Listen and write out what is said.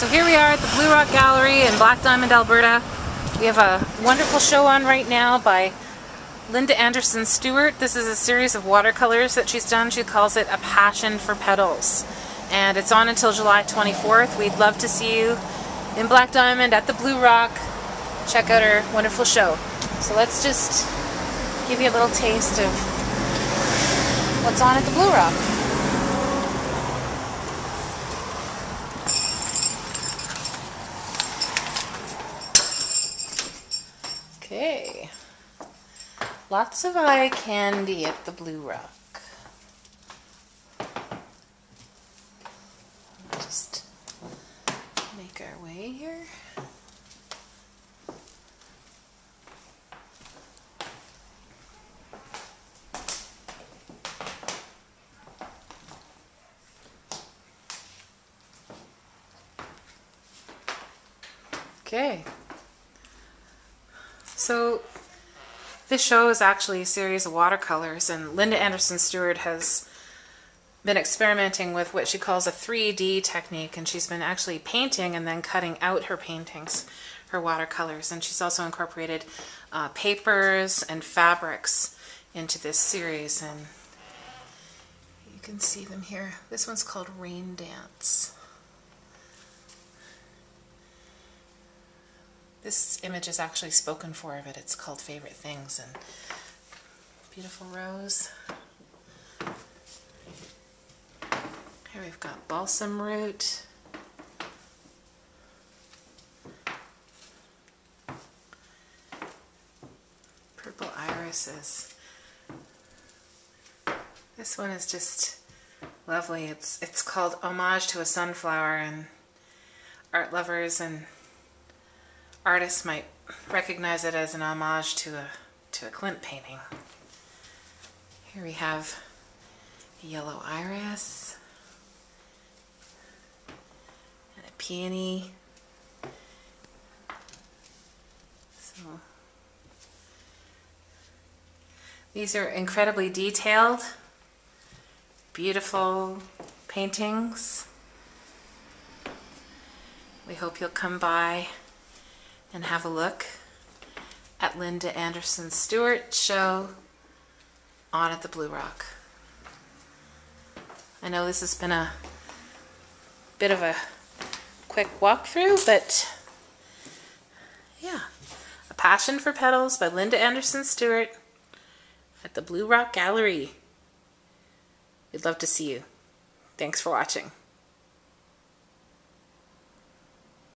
So here we are at the Bluerock Gallery in Black Diamond, Alberta. We have a wonderful show on right now by Linda Anderson Stewart. This is a series of watercolors that she's done. She calls it A Passion for Petals. And it's on until July 24th. We'd love to see you in Black Diamond at the Bluerock. Check out her wonderful show. So let's just give you a little taste of what's on at the Bluerock. Okay. Lots of eye candy at the Bluerock. Just make our way here. Okay. So this show is actually a series of watercolors and Linda Anderson Stewart has been experimenting with what she calls a 3D technique and she's been actually painting and then cutting out her paintings, her watercolors, and she's also incorporated uh, papers and fabrics into this series and you can see them here. This one's called Rain Dance. This image is actually spoken for of it. It's called Favorite Things and beautiful rose. Here we've got balsam root. Purple irises. This one is just lovely. It's it's called Homage to a Sunflower and art lovers and artists might recognize it as an homage to a to a Klimt painting. Here we have a yellow iris and a peony. So these are incredibly detailed, beautiful paintings. We hope you'll come by and have a look at Linda Anderson Stewart show on at the Bluerock. I know this has been a bit of a quick walkthrough, but yeah. A Passion for Petals by Linda Anderson Stewart at the Bluerock Gallery. We'd love to see you. Thanks for watching.